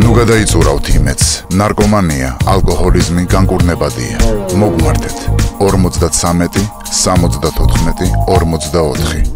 ნუ გადაიწურავთ იმეც. ნარკომანია, ალკოჰოლიზმი განკურნებადია. მოგმართეთ. 53 74 54